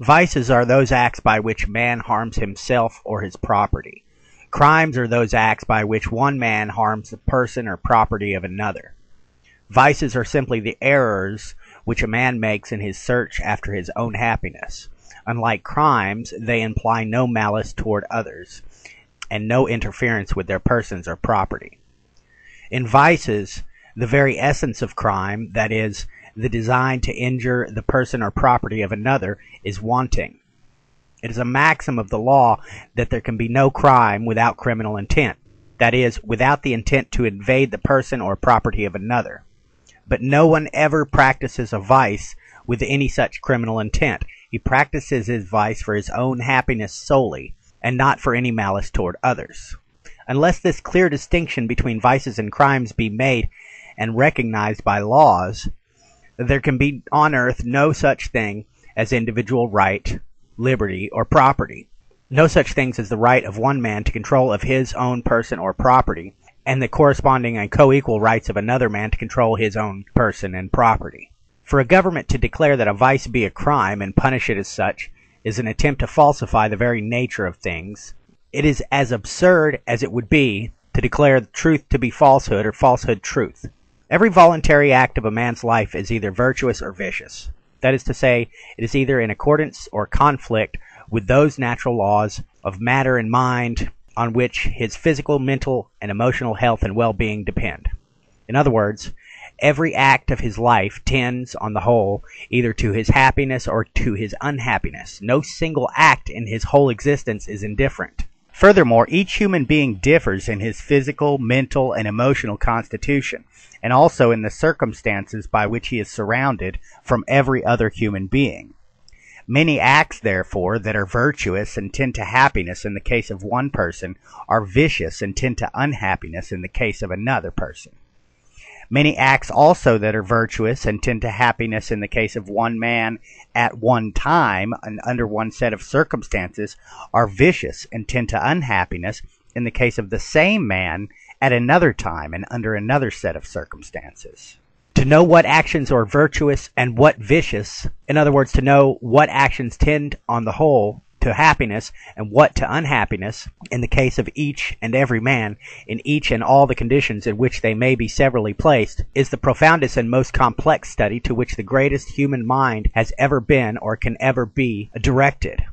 Vices are those acts by which man harms himself or his property. Crimes are those acts by which one man harms the person or property of another. Vices are simply the errors which a man makes in his search after his own happiness. Unlike crimes, they imply no malice toward others, and no interference with their persons or property. In vices, the very essence of crime, that is, the design to injure the person or property of another, is wanting. It is a maxim of the law that there can be no crime without criminal intent, that is, without the intent to invade the person or property of another. But no one ever practices a vice with any such criminal intent. He practices his vice for his own happiness solely, and not for any malice toward others. Unless this clear distinction between vices and crimes be made and recognized by laws, there can be on earth no such thing as individual right, liberty, or property. No such things as the right of one man to control of his own person or property, and the corresponding and co-equal rights of another man to control his own person and property. For a government to declare that a vice be a crime and punish it as such is an attempt to falsify the very nature of things. It is as absurd as it would be to declare truth to be falsehood or falsehood truth. Every voluntary act of a man's life is either virtuous or vicious. That is to say, it is either in accordance or conflict with those natural laws of matter and mind on which his physical, mental, and emotional health and well-being depend. In other words, every act of his life tends, on the whole, either to his happiness or to his unhappiness. No single act in his whole existence is indifferent. Furthermore, each human being differs in his physical, mental, and emotional constitution and also in the circumstances by which he is surrounded from every other human being. Many acts, therefore, that are virtuous and tend to happiness in the case of one person are vicious and tend to unhappiness in the case of another person. Many acts also that are virtuous and tend to happiness in the case of one man at one time and under one set of circumstances are vicious and tend to unhappiness in the case of the same man at another time and under another set of circumstances. To know what actions are virtuous and what vicious, in other words, to know what actions tend on the whole to happiness and what to unhappiness in the case of each and every man in each and all the conditions in which they may be severally placed is the profoundest and most complex study to which the greatest human mind has ever been or can ever be directed.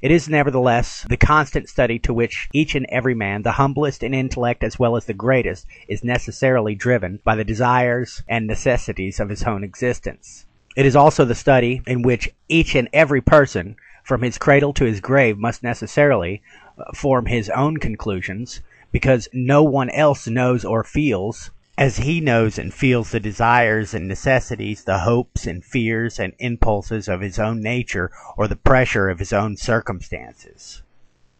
It is, nevertheless, the constant study to which each and every man, the humblest in intellect as well as the greatest, is necessarily driven by the desires and necessities of his own existence. It is also the study in which each and every person, from his cradle to his grave, must necessarily uh, form his own conclusions, because no one else knows or feels as he knows and feels the desires and necessities, the hopes and fears and impulses of his own nature or the pressure of his own circumstances.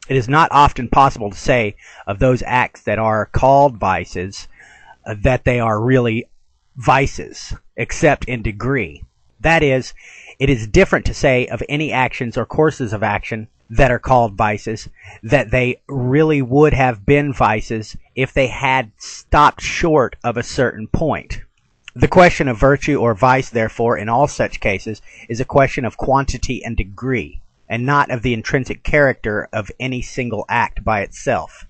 It is not often possible to say of those acts that are called vices uh, that they are really vices, except in degree. That is, it is different to say of any actions or courses of action that are called vices that they really would have been vices if they had stopped short of a certain point. The question of virtue or vice, therefore, in all such cases, is a question of quantity and degree, and not of the intrinsic character of any single act by itself.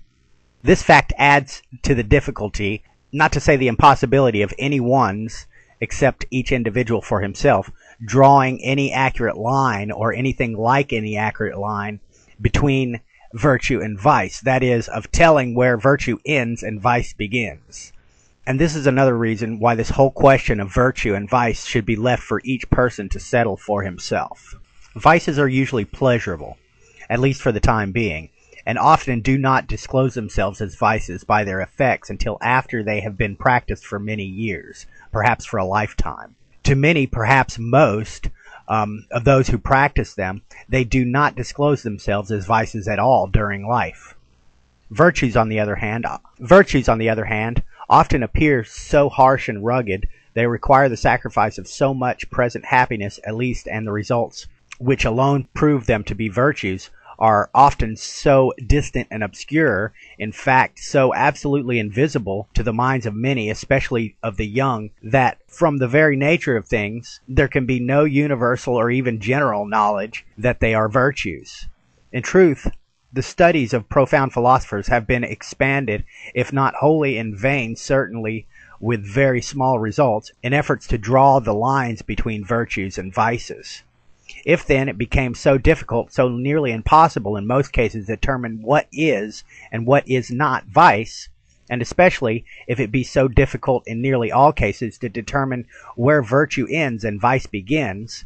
This fact adds to the difficulty, not to say the impossibility, of any one's, except each individual for himself, drawing any accurate line or anything like any accurate line between virtue and vice. That is, of telling where virtue ends and vice begins. And this is another reason why this whole question of virtue and vice should be left for each person to settle for himself. Vices are usually pleasurable, at least for the time being, and often do not disclose themselves as vices by their effects until after they have been practiced for many years, perhaps for a lifetime to many, perhaps most, um, of those who practice them, they do not disclose themselves as vices at all during life. Virtues, on the other hand, virtues, on the other hand, often appear so harsh and rugged, they require the sacrifice of so much present happiness at least, and the results, which alone prove them to be virtues, are often so distant and obscure, in fact, so absolutely invisible to the minds of many, especially of the young, that from the very nature of things, there can be no universal or even general knowledge that they are virtues. In truth, the studies of profound philosophers have been expanded, if not wholly in vain, certainly with very small results, in efforts to draw the lines between virtues and vices. If then it became so difficult, so nearly impossible in most cases to determine what is and what is not vice, and especially if it be so difficult in nearly all cases to determine where virtue ends and vice begins,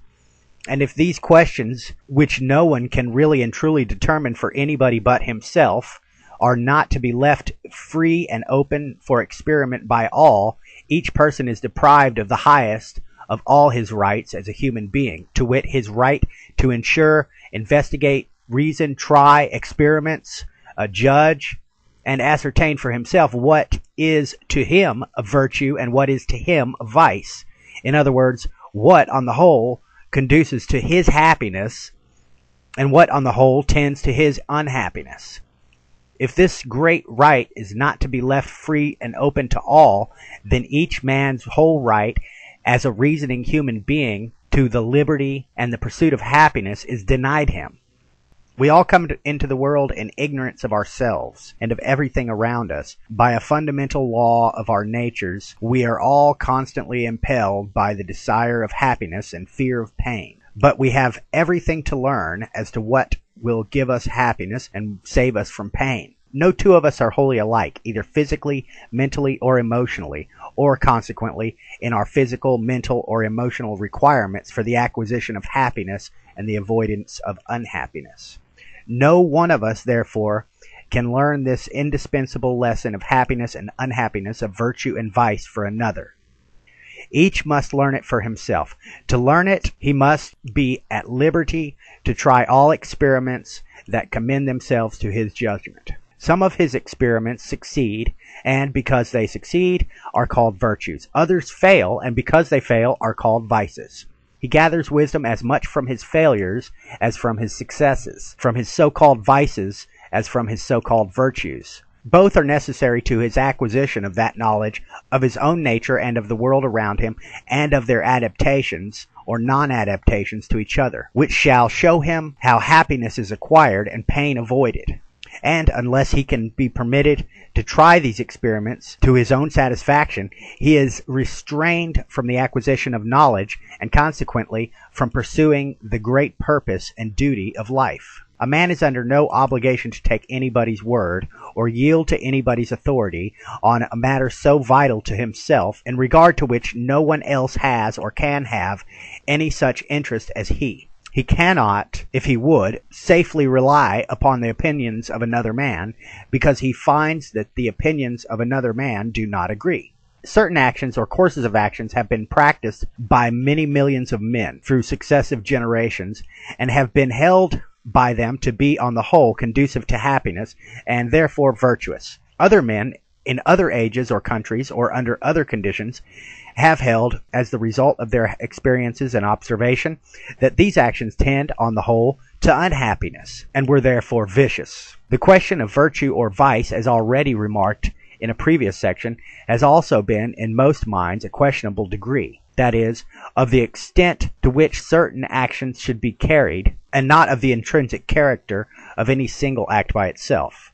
and if these questions, which no one can really and truly determine for anybody but himself, are not to be left free and open for experiment by all, each person is deprived of the highest of all his rights as a human being, to wit, his right to ensure, investigate, reason, try, experiments, uh, judge, and ascertain for himself what is to him a virtue and what is to him a vice. In other words, what on the whole conduces to his happiness and what on the whole tends to his unhappiness. If this great right is not to be left free and open to all, then each man's whole right as a reasoning human being to the liberty and the pursuit of happiness is denied him. We all come into the world in ignorance of ourselves and of everything around us. By a fundamental law of our natures, we are all constantly impelled by the desire of happiness and fear of pain. But we have everything to learn as to what will give us happiness and save us from pain. No two of us are wholly alike, either physically, mentally, or emotionally, or consequently in our physical, mental, or emotional requirements for the acquisition of happiness and the avoidance of unhappiness. No one of us, therefore, can learn this indispensable lesson of happiness and unhappiness, of virtue and vice for another. Each must learn it for himself. To learn it, he must be at liberty to try all experiments that commend themselves to his judgment. Some of his experiments succeed, and because they succeed, are called virtues. Others fail, and because they fail, are called vices. He gathers wisdom as much from his failures as from his successes, from his so-called vices as from his so-called virtues. Both are necessary to his acquisition of that knowledge of his own nature and of the world around him, and of their adaptations or non-adaptations to each other, which shall show him how happiness is acquired and pain avoided and unless he can be permitted to try these experiments to his own satisfaction, he is restrained from the acquisition of knowledge and consequently from pursuing the great purpose and duty of life. A man is under no obligation to take anybody's word or yield to anybody's authority on a matter so vital to himself in regard to which no one else has or can have any such interest as he. He cannot, if he would, safely rely upon the opinions of another man, because he finds that the opinions of another man do not agree. Certain actions or courses of actions have been practiced by many millions of men through successive generations, and have been held by them to be on the whole conducive to happiness, and therefore virtuous. Other men, in other ages or countries, or under other conditions, have held, as the result of their experiences and observation, that these actions tend, on the whole, to unhappiness, and were therefore vicious. The question of virtue or vice, as already remarked in a previous section, has also been, in most minds, a questionable degree that is, of the extent to which certain actions should be carried, and not of the intrinsic character of any single act by itself.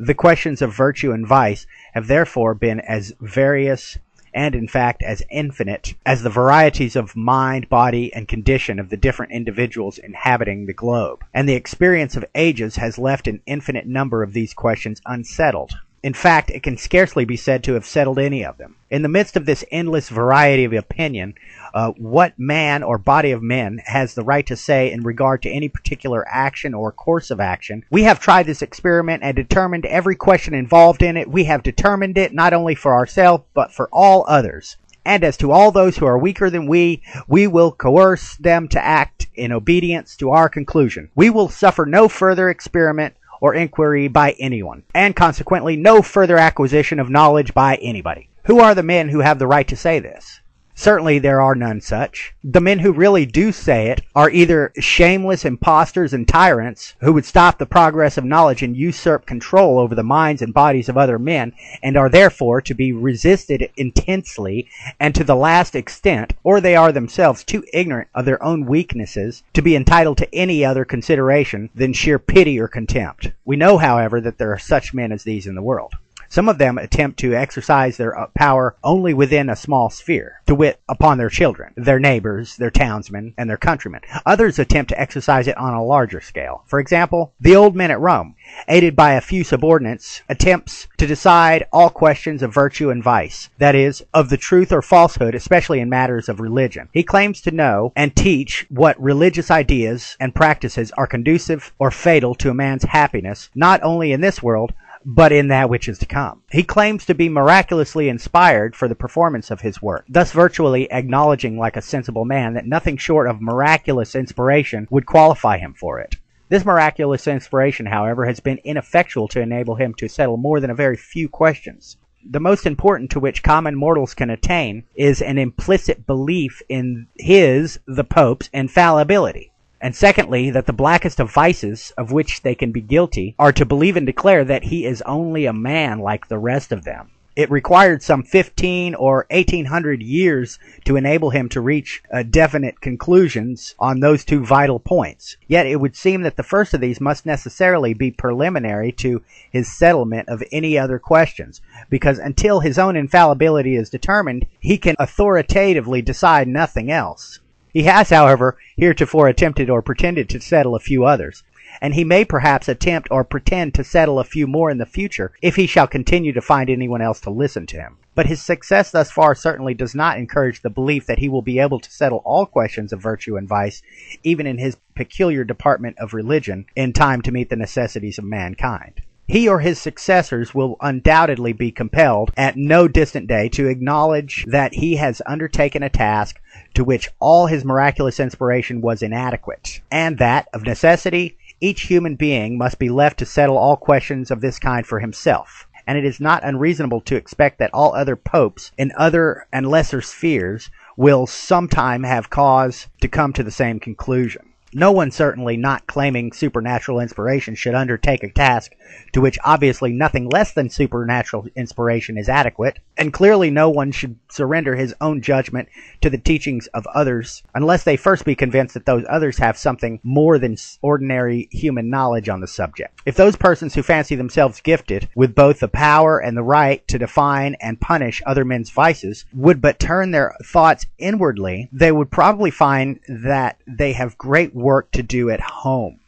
The questions of virtue and vice have therefore been as various and in fact as infinite as the varieties of mind, body, and condition of the different individuals inhabiting the globe. And the experience of ages has left an infinite number of these questions unsettled. In fact, it can scarcely be said to have settled any of them. In the midst of this endless variety of opinion, uh, what man or body of men has the right to say in regard to any particular action or course of action. We have tried this experiment and determined every question involved in it. We have determined it not only for ourselves, but for all others. And as to all those who are weaker than we, we will coerce them to act in obedience to our conclusion. We will suffer no further experiment or inquiry by anyone, and consequently no further acquisition of knowledge by anybody. Who are the men who have the right to say this? Certainly there are none such. The men who really do say it are either shameless impostors and tyrants who would stop the progress of knowledge and usurp control over the minds and bodies of other men and are therefore to be resisted intensely and to the last extent, or they are themselves too ignorant of their own weaknesses to be entitled to any other consideration than sheer pity or contempt. We know, however, that there are such men as these in the world. Some of them attempt to exercise their uh, power only within a small sphere, to wit, upon their children, their neighbors, their townsmen, and their countrymen. Others attempt to exercise it on a larger scale. For example, the old men at Rome, aided by a few subordinates, attempts to decide all questions of virtue and vice, that is, of the truth or falsehood, especially in matters of religion. He claims to know and teach what religious ideas and practices are conducive or fatal to a man's happiness, not only in this world, but in that which is to come. He claims to be miraculously inspired for the performance of his work, thus virtually acknowledging like a sensible man that nothing short of miraculous inspiration would qualify him for it. This miraculous inspiration, however, has been ineffectual to enable him to settle more than a very few questions. The most important to which common mortals can attain is an implicit belief in his, the Pope's, infallibility. And secondly, that the blackest of vices of which they can be guilty are to believe and declare that he is only a man like the rest of them. It required some 15 or 1800 years to enable him to reach uh, definite conclusions on those two vital points. Yet it would seem that the first of these must necessarily be preliminary to his settlement of any other questions, because until his own infallibility is determined, he can authoritatively decide nothing else. He has, however, heretofore attempted or pretended to settle a few others, and he may perhaps attempt or pretend to settle a few more in the future if he shall continue to find anyone else to listen to him. But his success thus far certainly does not encourage the belief that he will be able to settle all questions of virtue and vice, even in his peculiar department of religion, in time to meet the necessities of mankind. He or his successors will undoubtedly be compelled at no distant day to acknowledge that he has undertaken a task to which all his miraculous inspiration was inadequate, and that, of necessity, each human being must be left to settle all questions of this kind for himself. And it is not unreasonable to expect that all other popes in other and lesser spheres will sometime have cause to come to the same conclusion. No one certainly not claiming supernatural inspiration should undertake a task to which obviously nothing less than supernatural inspiration is adequate, and clearly no one should surrender his own judgment to the teachings of others unless they first be convinced that those others have something more than ordinary human knowledge on the subject. If those persons who fancy themselves gifted with both the power and the right to define and punish other men's vices would but turn their thoughts inwardly, they would probably find that they have great work to do at home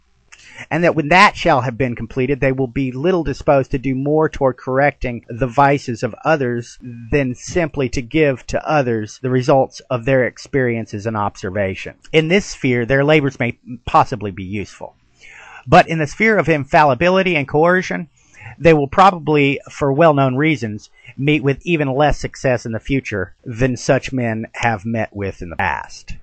and that when that shall have been completed, they will be little disposed to do more toward correcting the vices of others than simply to give to others the results of their experiences and observation. In this sphere, their labors may possibly be useful. But in the sphere of infallibility and coercion, they will probably, for well known reasons, meet with even less success in the future than such men have met with in the past.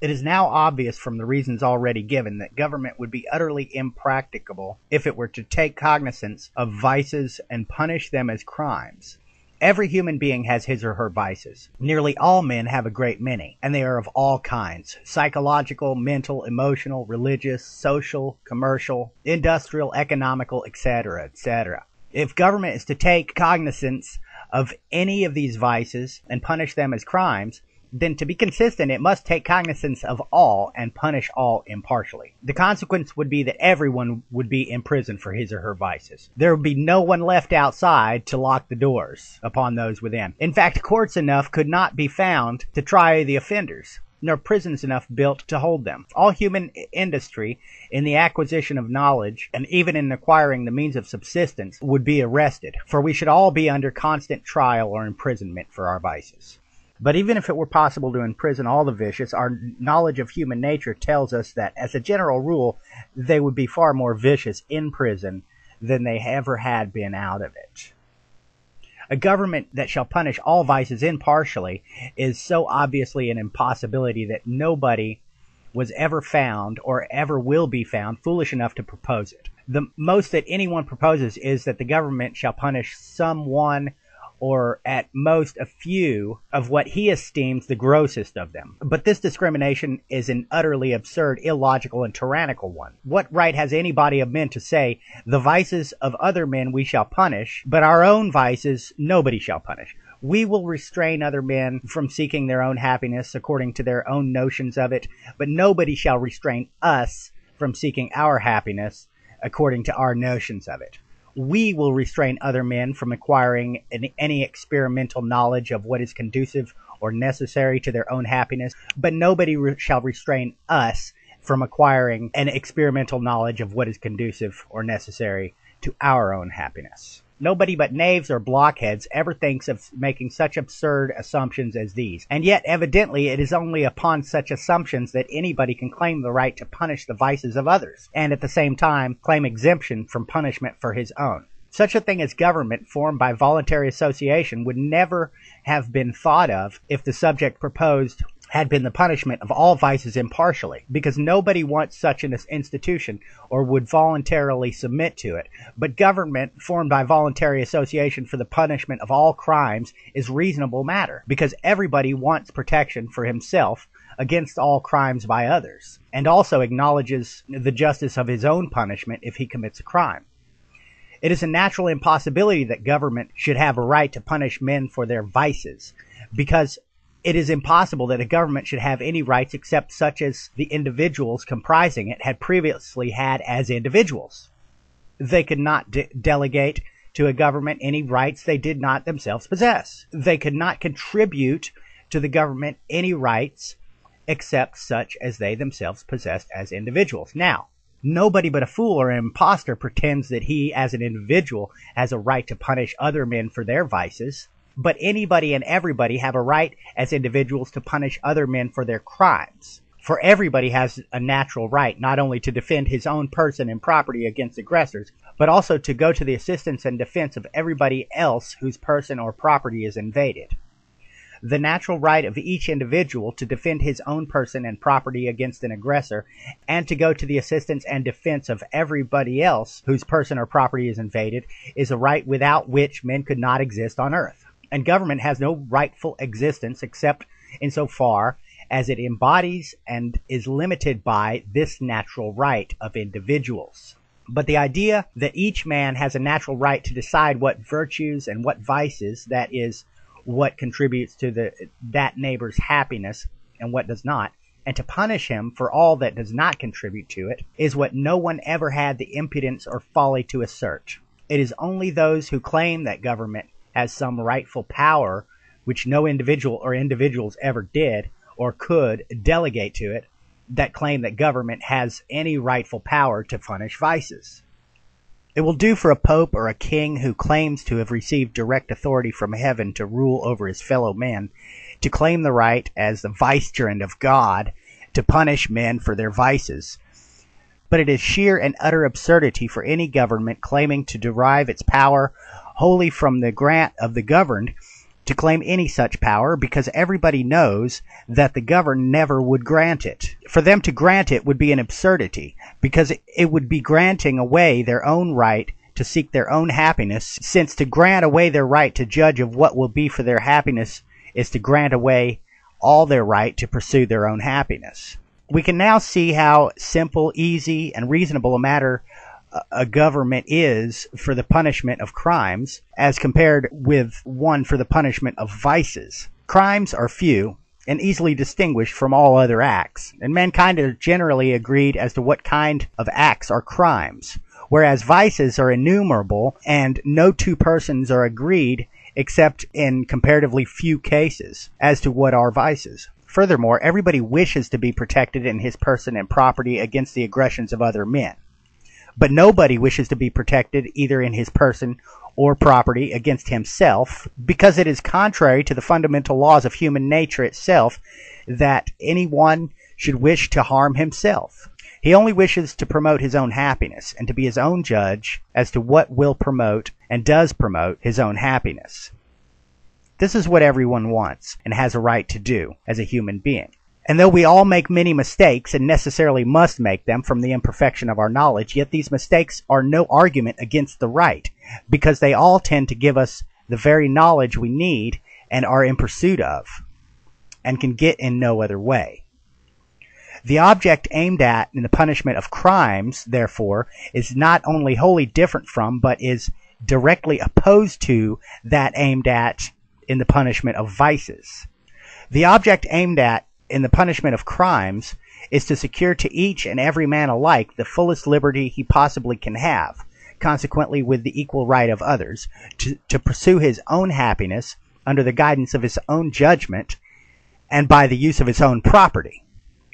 It is now obvious from the reasons already given that government would be utterly impracticable if it were to take cognizance of vices and punish them as crimes. Every human being has his or her vices. Nearly all men have a great many, and they are of all kinds psychological, mental, emotional, religious, social, commercial, industrial, economical, etc., etc. If government is to take cognizance of any of these vices and punish them as crimes, then to be consistent, it must take cognizance of all and punish all impartially. The consequence would be that everyone would be in prison for his or her vices. There would be no one left outside to lock the doors upon those within. In fact, courts enough could not be found to try the offenders nor prisons enough built to hold them. All human industry in the acquisition of knowledge and even in acquiring the means of subsistence would be arrested, for we should all be under constant trial or imprisonment for our vices. But even if it were possible to imprison all the vicious, our knowledge of human nature tells us that, as a general rule, they would be far more vicious in prison than they ever had been out of it. A government that shall punish all vices impartially is so obviously an impossibility that nobody was ever found or ever will be found foolish enough to propose it. The most that anyone proposes is that the government shall punish some one or at most a few of what he esteems the grossest of them. But this discrimination is an utterly absurd, illogical, and tyrannical one. What right has any body of men to say, the vices of other men we shall punish, but our own vices nobody shall punish? We will restrain other men from seeking their own happiness according to their own notions of it, but nobody shall restrain us from seeking our happiness according to our notions of it we will restrain other men from acquiring any experimental knowledge of what is conducive or necessary to their own happiness, but nobody re- shall restrain us from acquiring an experimental knowledge of what is conducive or necessary to our own happiness. Nobody but knaves or blockheads ever thinks of making such absurd assumptions as these. And yet, evidently, it is only upon such assumptions that anybody can claim the right to punish the vices of others, and at the same time claim exemption from punishment for his own. Such a thing as government formed by voluntary association would never have been thought of if the subject proposed had been the punishment of all vices impartially, because nobody wants such an institution or would voluntarily submit to it. But government formed by voluntary association for the punishment of all crimes is reasonable matter, because everybody wants protection for himself against all crimes by others, and also acknowledges the justice of his own punishment if he commits a crime. It is a natural impossibility that government should have a right to punish men for their vices, because it is impossible that a government should have any rights except such as the individuals comprising it had previously had as individuals. They could not de- delegate to a government any rights they did not themselves possess. They could not contribute to the government any rights except such as they themselves possessed as individuals. Now, nobody but a fool or an impostor pretends that he, as an individual, has a right to punish other men for their vices but anybody and everybody have a right as individuals to punish other men for their crimes. For everybody has a natural right not only to defend his own person and property against aggressors, but also to go to the assistance and defense of everybody else whose person or property is invaded. The natural right of each individual to defend his own person and property against an aggressor, and to go to the assistance and defense of everybody else whose person or property is invaded, is a right without which men could not exist on earth and government has no rightful existence except insofar as it embodies and is limited by this natural right of individuals. But the idea that each man has a natural right to decide what virtues and what vices, that is, what contributes to the, that neighbor's happiness and what does not, and to punish him for all that does not contribute to it, is what no one ever had the impudence or folly to assert. It is only those who claim that government has some rightful power which no individual or individuals ever did or could delegate to it that claim that government has any rightful power to punish vices. It will do for a pope or a king who claims to have received direct authority from heaven to rule over his fellow men to claim the right as the vicegerent of God to punish men for their vices. But it is sheer and utter absurdity for any government claiming to derive its power wholly from the grant of the governed to claim any such power because everybody knows that the governed never would grant it. For them to grant it would be an absurdity because it would be granting away their own right to seek their own happiness, since to grant away their right to judge of what will be for their happiness is to grant away all their right to pursue their own happiness. We can now see how simple, easy, and reasonable a matter a government is for the punishment of crimes as compared with one for the punishment of vices. Crimes are few and easily distinguished from all other acts, and mankind are generally agreed as to what kind of acts are crimes, whereas vices are innumerable and no two persons are agreed except in comparatively few cases as to what are vices. Furthermore, everybody wishes to be protected in his person and property against the aggressions of other men. But nobody wishes to be protected either in his person or property against himself because it is contrary to the fundamental laws of human nature itself that anyone should wish to harm himself. He only wishes to promote his own happiness and to be his own judge as to what will promote and does promote his own happiness. This is what everyone wants and has a right to do as a human being. And though we all make many mistakes and necessarily must make them from the imperfection of our knowledge, yet these mistakes are no argument against the right, because they all tend to give us the very knowledge we need and are in pursuit of, and can get in no other way. The object aimed at in the punishment of crimes, therefore, is not only wholly different from, but is directly opposed to, that aimed at in the punishment of vices. The object aimed at in the punishment of crimes is to secure to each and every man alike the fullest liberty he possibly can have, consequently with the equal right of others, to, to pursue his own happiness under the guidance of his own judgment and by the use of his own property.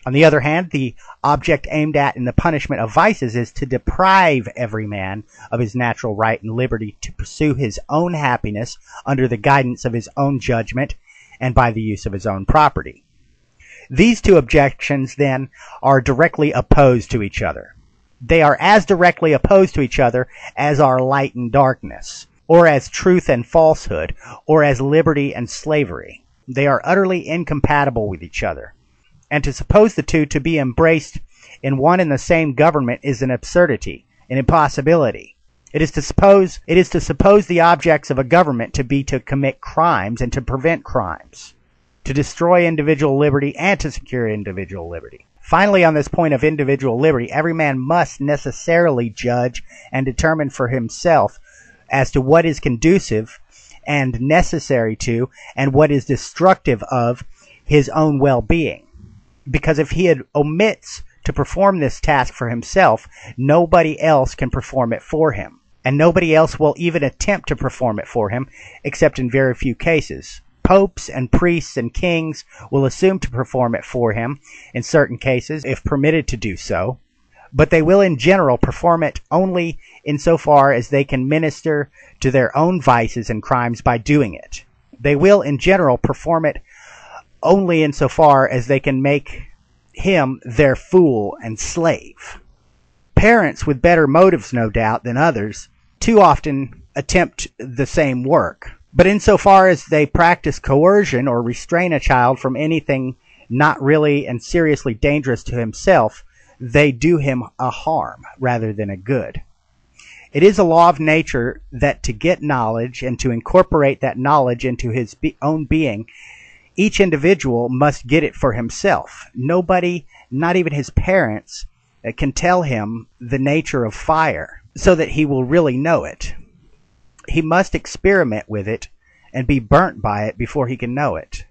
On the other hand, the object aimed at in the punishment of vices is to deprive every man of his natural right and liberty to pursue his own happiness under the guidance of his own judgment and by the use of his own property. These two objections, then, are directly opposed to each other. They are as directly opposed to each other as are light and darkness, or as truth and falsehood, or as liberty and slavery. They are utterly incompatible with each other and to suppose the two to be embraced in one and the same government is an absurdity, an impossibility. It is to suppose it is to suppose the objects of a government to be to commit crimes and to prevent crimes, to destroy individual liberty and to secure individual liberty. Finally, on this point of individual liberty, every man must necessarily judge and determine for himself as to what is conducive and necessary to and what is destructive of his own well-being because if he omits to perform this task for himself, nobody else can perform it for him. And nobody else will even attempt to perform it for him, except in very few cases. Popes and priests and kings will assume to perform it for him in certain cases, if permitted to do so, but they will in general perform it only insofar as they can minister to their own vices and crimes by doing it. They will in general perform it only insofar as they can make him their fool and slave. Parents with better motives, no doubt, than others, too often attempt the same work. But insofar as they practice coercion or restrain a child from anything not really and seriously dangerous to himself, they do him a harm rather than a good. It is a law of nature that to get knowledge and to incorporate that knowledge into his be- own being each individual must get it for himself. Nobody, not even his parents, uh, can tell him the nature of fire so that he will really know it. He must experiment with it and be burnt by it before he can know it.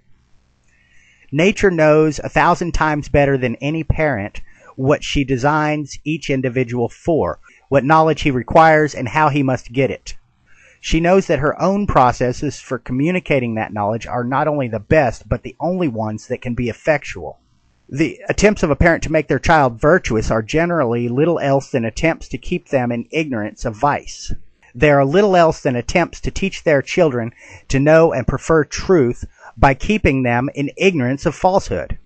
Nature knows a thousand times better than any parent what she designs each individual for, what knowledge he requires, and how he must get it. She knows that her own processes for communicating that knowledge are not only the best, but the only ones that can be effectual. The attempts of a parent to make their child virtuous are generally little else than attempts to keep them in ignorance of vice. They are little else than attempts to teach their children to know and prefer truth by keeping them in ignorance of falsehood.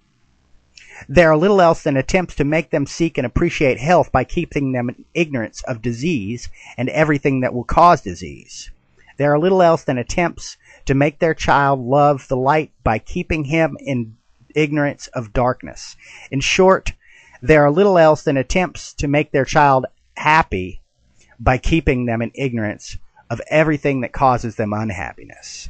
They are little else than attempts to make them seek and appreciate health by keeping them in ignorance of disease and everything that will cause disease. They are little else than attempts to make their child love the light by keeping him in ignorance of darkness. In short, they are little else than attempts to make their child happy by keeping them in ignorance of everything that causes them unhappiness.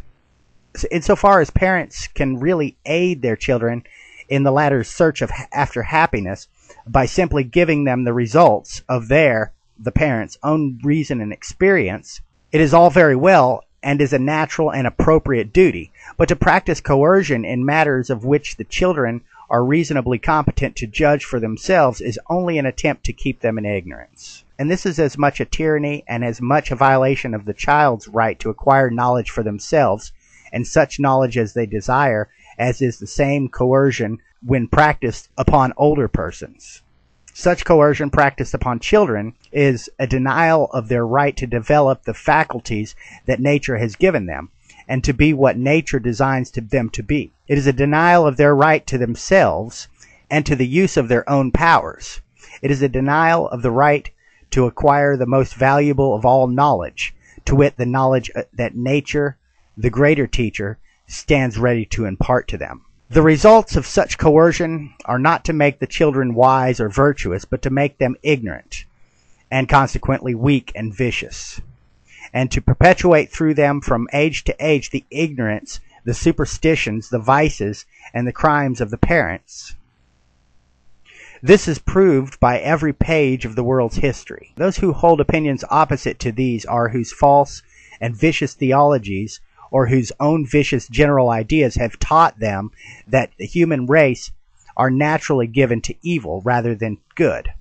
In so insofar as parents can really aid their children in the latter's search of after happiness by simply giving them the results of their the parents' own reason and experience, it is all very well and is a natural and appropriate duty. But to practice coercion in matters of which the children are reasonably competent to judge for themselves is only an attempt to keep them in ignorance. And this is as much a tyranny and as much a violation of the child's right to acquire knowledge for themselves and such knowledge as they desire as is the same coercion when practiced upon older persons. Such coercion practiced upon children is a denial of their right to develop the faculties that nature has given them and to be what nature designs to them to be. It is a denial of their right to themselves and to the use of their own powers. It is a denial of the right to acquire the most valuable of all knowledge, to wit, the knowledge uh, that nature, the greater teacher, stands ready to impart to them. The results of such coercion are not to make the children wise or virtuous, but to make them ignorant, and consequently weak and vicious. And to perpetuate through them from age to age the ignorance, the superstitions, the vices, and the crimes of the parents. This is proved by every page of the world's history. Those who hold opinions opposite to these are whose false and vicious theologies or whose own vicious general ideas have taught them that the human race are naturally given to evil rather than good,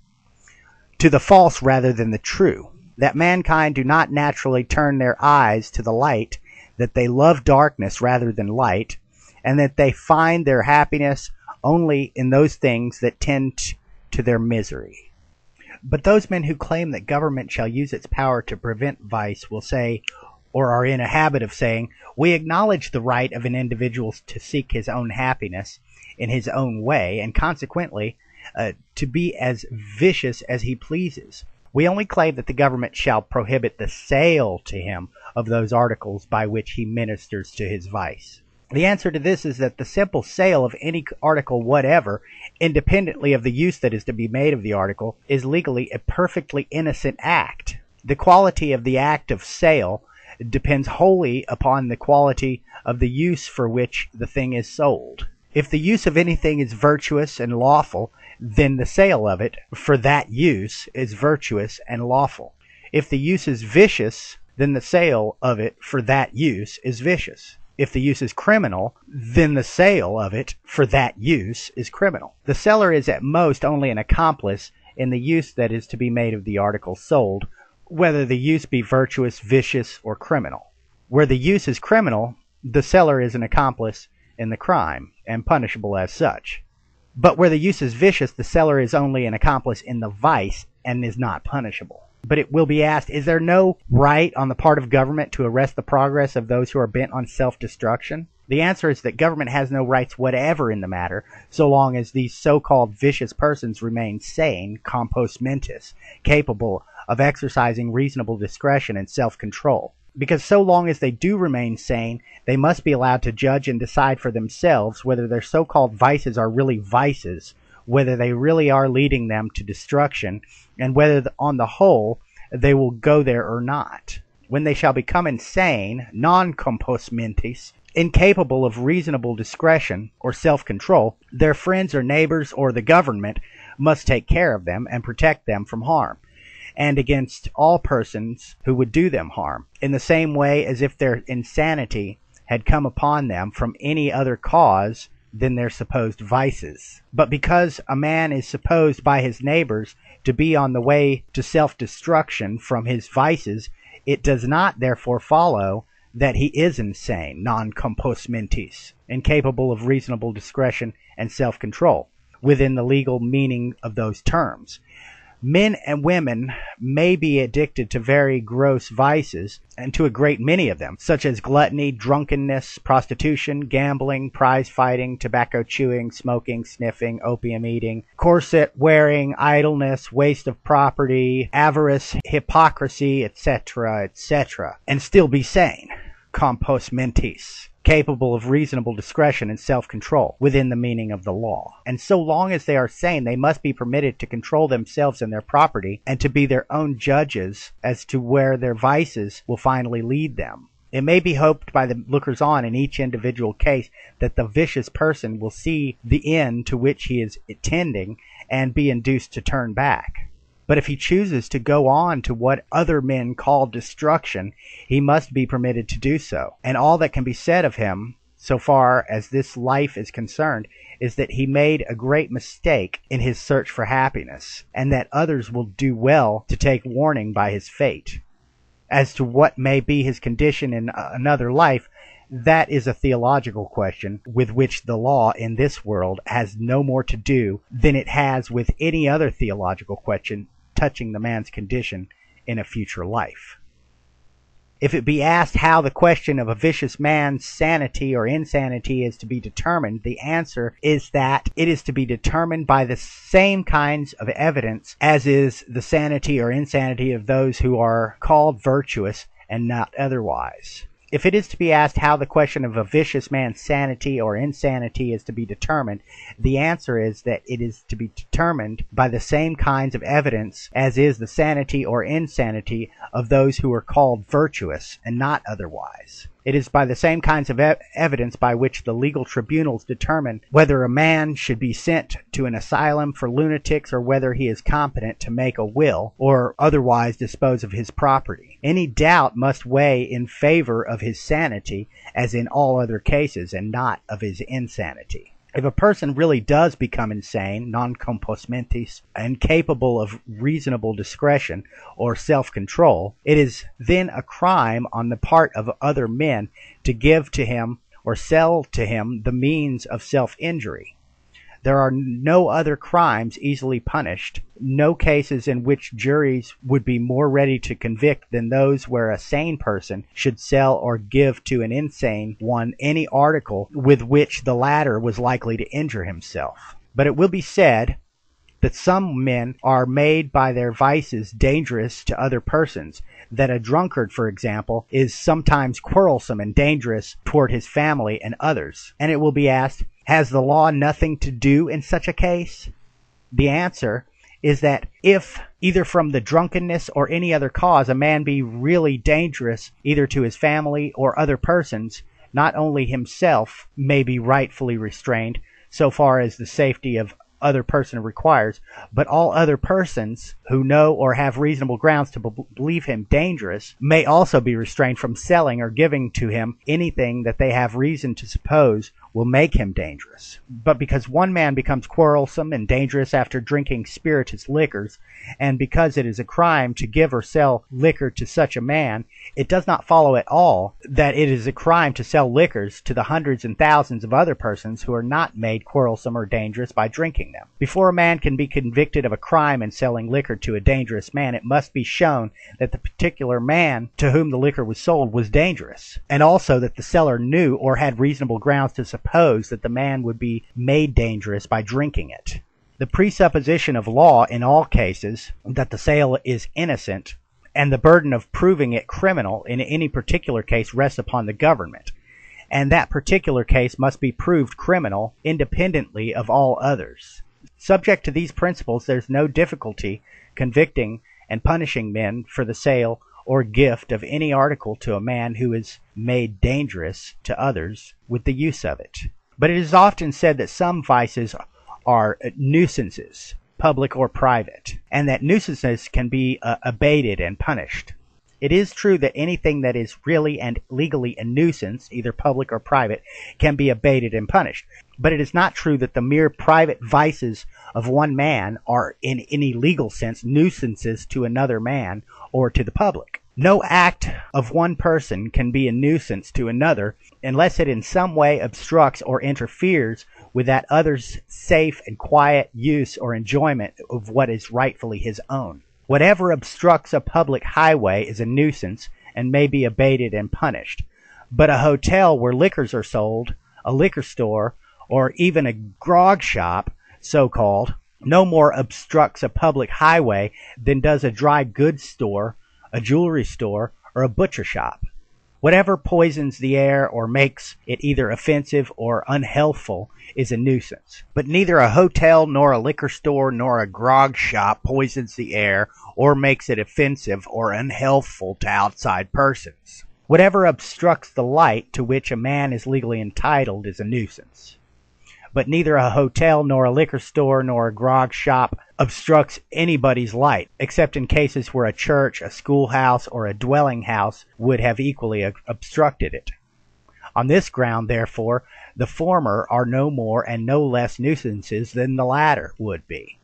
to the false rather than the true, that mankind do not naturally turn their eyes to the light, that they love darkness rather than light, and that they find their happiness only in those things that tend to their misery. But those men who claim that government shall use its power to prevent vice will say, or are in a habit of saying, we acknowledge the right of an individual to seek his own happiness in his own way, and consequently uh, to be as vicious as he pleases. We only claim that the government shall prohibit the sale to him of those articles by which he ministers to his vice. The answer to this is that the simple sale of any article whatever, independently of the use that is to be made of the article, is legally a perfectly innocent act. The quality of the act of sale depends wholly upon the quality of the use for which the thing is sold. If the use of anything is virtuous and lawful, then the sale of it for that use is virtuous and lawful. If the use is vicious, then the sale of it for that use is vicious. If the use is criminal, then the sale of it for that use is criminal. The seller is at most only an accomplice in the use that is to be made of the article sold, whether the use be virtuous, vicious, or criminal. Where the use is criminal, the seller is an accomplice in the crime, and punishable as such. But where the use is vicious, the seller is only an accomplice in the vice and is not punishable. But it will be asked, is there no right on the part of government to arrest the progress of those who are bent on self-destruction? The answer is that government has no rights whatever in the matter, so long as these so-called vicious persons remain sane, compos mentis, capable of exercising reasonable discretion and self-control. Because so long as they do remain sane, they must be allowed to judge and decide for themselves whether their so-called vices are really vices, whether they really are leading them to destruction, and whether on the whole they will go there or not. When they shall become insane, non compos mentis, incapable of reasonable discretion or self control, their friends or neighbors or the government must take care of them and protect them from harm, and against all persons who would do them harm, in the same way as if their insanity had come upon them from any other cause than their supposed vices. But because a man is supposed by his neighbors to be on the way to self destruction from his vices, it does not therefore follow that he is insane, non compos mentis, incapable of reasonable discretion and self control, within the legal meaning of those terms. Men and women may be addicted to very gross vices, and to a great many of them, such as gluttony, drunkenness, prostitution, gambling, prize fighting, tobacco chewing, smoking, sniffing, opium eating, corset wearing, idleness, waste of property, avarice, hypocrisy, etc., etc., and still be sane. Compos mentis capable of reasonable discretion and self-control within the meaning of the law. And so long as they are sane, they must be permitted to control themselves and their property and to be their own judges as to where their vices will finally lead them. It may be hoped by the lookers on in each individual case that the vicious person will see the end to which he is tending and be induced to turn back. But if he chooses to go on to what other men call destruction, he must be permitted to do so. And all that can be said of him, so far as this life is concerned, is that he made a great mistake in his search for happiness, and that others will do well to take warning by his fate. As to what may be his condition in another life, that is a theological question with which the law in this world has no more to do than it has with any other theological question touching the man's condition in a future life. If it be asked how the question of a vicious man's sanity or insanity is to be determined, the answer is that it is to be determined by the same kinds of evidence as is the sanity or insanity of those who are called virtuous and not otherwise. If it is to be asked how the question of a vicious man's sanity or insanity is to be determined, the answer is that it is to be determined by the same kinds of evidence as is the sanity or insanity of those who are called virtuous, and not otherwise. It is by the same kinds of ev- evidence by which the legal tribunals determine whether a man should be sent to an asylum for lunatics or whether he is competent to make a will or otherwise dispose of his property. Any doubt must weigh in favor of his sanity, as in all other cases, and not of his insanity. If a person really does become insane, non compos mentis, incapable of reasonable discretion or self control, it is then a crime on the part of other men to give to him or sell to him the means of self injury. There are no other crimes easily punished, no cases in which juries would be more ready to convict than those where a sane person should sell or give to an insane one any article with which the latter was likely to injure himself. But it will be said that some men are made by their vices dangerous to other persons, that a drunkard, for example, is sometimes quarrelsome and dangerous toward his family and others. And it will be asked, has the law nothing to do in such a case? The answer is that if, either from the drunkenness or any other cause, a man be really dangerous either to his family or other persons, not only himself may be rightfully restrained, so far as the safety of other person requires, but all other persons who know or have reasonable grounds to believe him dangerous may also be restrained from selling or giving to him anything that they have reason to suppose will make him dangerous. But because one man becomes quarrelsome and dangerous after drinking spirituous liquors, and because it is a crime to give or sell liquor to such a man, it does not follow at all that it is a crime to sell liquors to the hundreds and thousands of other persons who are not made quarrelsome or dangerous by drinking them. Before a man can be convicted of a crime in selling liquor to a dangerous man, it must be shown that the particular man to whom the liquor was sold was dangerous, and also that the seller knew or had reasonable grounds to suppose suppose that the man would be made dangerous by drinking it. The presupposition of law in all cases that the sale is innocent and the burden of proving it criminal in any particular case rests upon the government, and that particular case must be proved criminal independently of all others. Subject to these principles, there's no difficulty convicting and punishing men for the sale or gift of any article to a man who is made dangerous to others with the use of it. But it is often said that some vices are nuisances, public or private, and that nuisances can be uh, abated and punished. It is true that anything that is really and legally a nuisance, either public or private, can be abated and punished. But it is not true that the mere private vices of one man are in any legal sense nuisances to another man or to the public. No act of one person can be a nuisance to another unless it in some way obstructs or interferes with that other's safe and quiet use or enjoyment of what is rightfully his own. Whatever obstructs a public highway is a nuisance and may be abated and punished. But a hotel where liquors are sold, a liquor store, or even a grog shop, so called, no more obstructs a public highway than does a dry goods store, a jewelry store, or a butcher shop. Whatever poisons the air or makes it either offensive or unhealthful is a nuisance. But neither a hotel nor a liquor store nor a grog shop poisons the air or makes it offensive or unhealthful to outside persons. Whatever obstructs the light to which a man is legally entitled is a nuisance. But neither a hotel nor a liquor store nor a grog shop obstructs anybody's light, except in cases where a church, a schoolhouse, or a dwelling house would have equally obstructed it. On this ground, therefore, the former are no more and no less nuisances than the latter would be.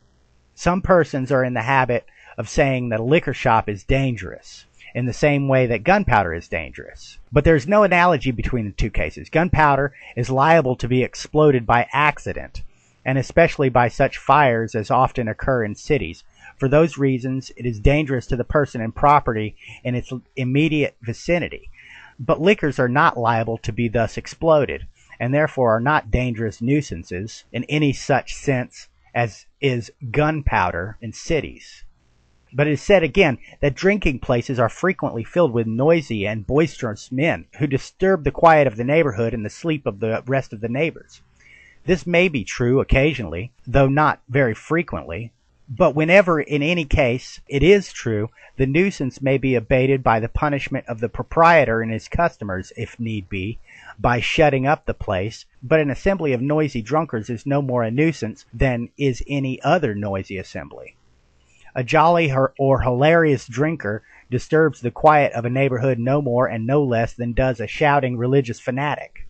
Some persons are in the habit of saying that a liquor shop is dangerous in the same way that gunpowder is dangerous. But there's no analogy between the two cases. Gunpowder is liable to be exploded by accident, and especially by such fires as often occur in cities. For those reasons, it is dangerous to the person and property in its immediate vicinity. But liquors are not liable to be thus exploded, and therefore are not dangerous nuisances in any such sense as is gunpowder in cities. But it is said again that drinking places are frequently filled with noisy and boisterous men, who disturb the quiet of the neighborhood and the sleep of the rest of the neighbors. This may be true occasionally, though not very frequently, but whenever in any case it is true, the nuisance may be abated by the punishment of the proprietor and his customers, if need be, by shutting up the place, but an assembly of noisy drunkards is no more a nuisance than is any other noisy assembly. A jolly or hilarious drinker disturbs the quiet of a neighborhood no more and no less than does a shouting religious fanatic.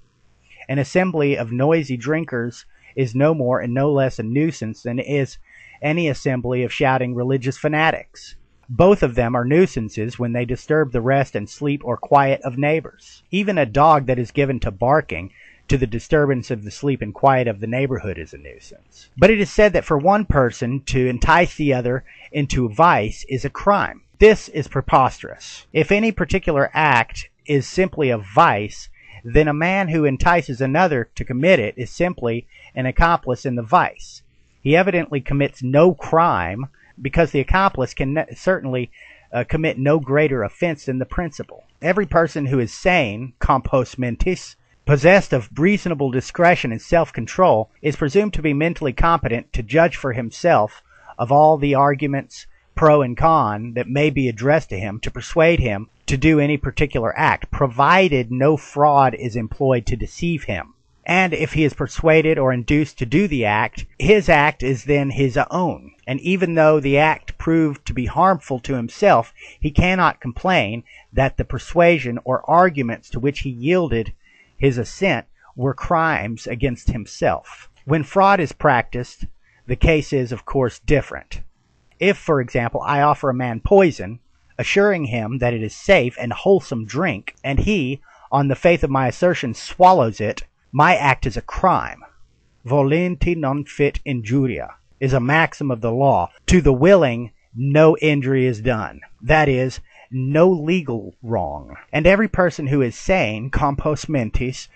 An assembly of noisy drinkers is no more and no less a nuisance than is any assembly of shouting religious fanatics. Both of them are nuisances when they disturb the rest and sleep or quiet of neighbors. Even a dog that is given to barking to the disturbance of the sleep and quiet of the neighborhood is a nuisance. But it is said that for one person to entice the other into vice is a crime. This is preposterous. If any particular act is simply a vice, then a man who entices another to commit it is simply an accomplice in the vice. He evidently commits no crime because the accomplice can certainly uh, commit no greater offense than the principal. Every person who is sane, compos mentis, possessed of reasonable discretion and self-control, is presumed to be mentally competent to judge for himself of all the arguments pro and con that may be addressed to him to persuade him to do any particular act, provided no fraud is employed to deceive him. And if he is persuaded or induced to do the act, his act is then his own. And even though the act proved to be harmful to himself, he cannot complain that the persuasion or arguments to which he yielded his assent were crimes against himself. When fraud is practiced, the case is, of course, different. If, for example, I offer a man poison, assuring him that it is safe and wholesome drink, and he, on the faith of my assertion, swallows it, my act is a crime. Volenti non fit injuria is a maxim of the law. To the willing, no injury is done. That is, no legal wrong. And every person who is sane, compos mentis,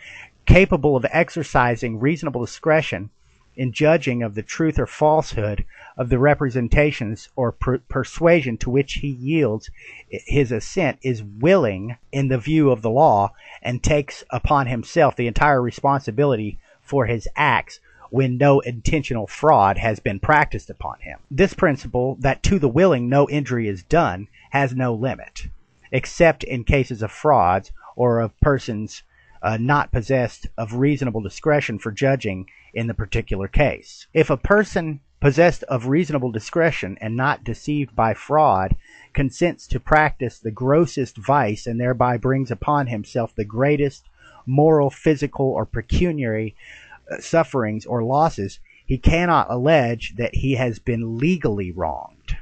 capable of exercising reasonable discretion in judging of the truth or falsehood of the representations or per- persuasion to which he yields his assent is willing in the view of the law and takes upon himself the entire responsibility for his acts when no intentional fraud has been practiced upon him. This principle that to the willing no injury is done has no limit, except in cases of frauds or of persons uh, not possessed of reasonable discretion for judging in the particular case. If a person possessed of reasonable discretion and not deceived by fraud consents to practice the grossest vice and thereby brings upon himself the greatest moral, physical, or pecuniary sufferings or losses, he cannot allege that he has been legally wronged.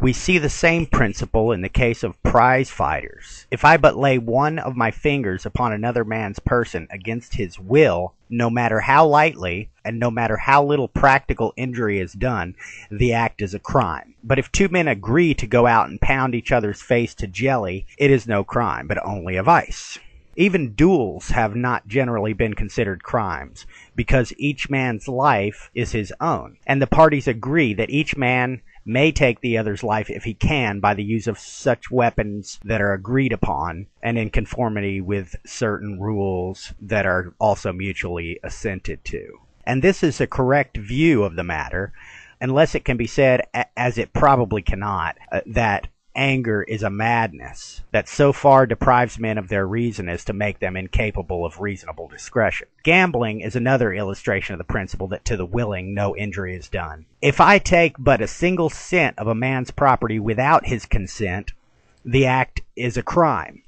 We see the same principle in the case of prize fighters. If I but lay one of my fingers upon another man's person against his will, no matter how lightly, and no matter how little practical injury is done, the act is a crime. But if two men agree to go out and pound each other's face to jelly, it is no crime, but only a vice. Even duels have not generally been considered crimes, because each man's life is his own, and the parties agree that each man may take the other's life if he can by the use of such weapons that are agreed upon and in conformity with certain rules that are also mutually assented to. And this is a correct view of the matter, unless it can be said, as it probably cannot, uh, that anger is a madness that so far deprives men of their reason as to make them incapable of reasonable discretion. Gambling is another illustration of the principle that to the willing no injury is done. If I take but a single cent of a man's property without his consent, the act is a crime.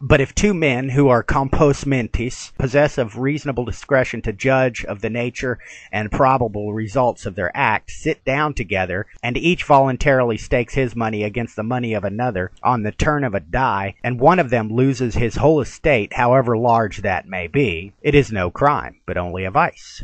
But if two men who are compos mentis possess of reasonable discretion to judge of the nature and probable results of their act, sit down together, and each voluntarily stakes his money against the money of another on the turn of a die, and one of them loses his whole estate, however large that may be, it is no crime, but only a vice.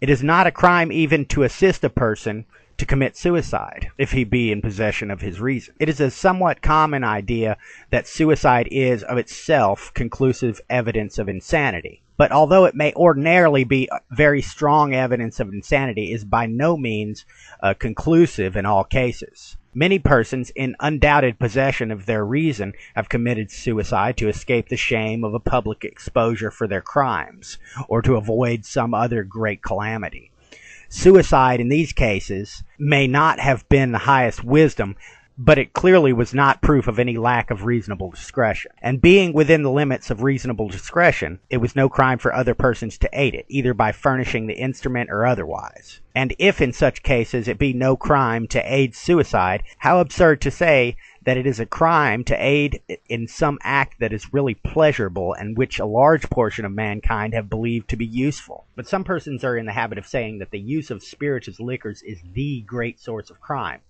It is not a crime even to assist a person to commit suicide if he be in possession of his reason. It is a somewhat common idea that suicide is of itself conclusive evidence of insanity. but although it may ordinarily be very strong evidence of insanity, is by no means uh, conclusive in all cases. Many persons in undoubted possession of their reason have committed suicide to escape the shame of a public exposure for their crimes, or to avoid some other great calamity. Suicide in these cases may not have been the highest wisdom, but it clearly was not proof of any lack of reasonable discretion. And being within the limits of reasonable discretion, it was no crime for other persons to aid it, either by furnishing the instrument or otherwise. And if in such cases it be no crime to aid suicide, how absurd to say that it is a crime to aid in some act that is really pleasurable and which a large portion of mankind have believed to be useful. But some persons are in the habit of saying that the use of spirituous liquors is the great source of crime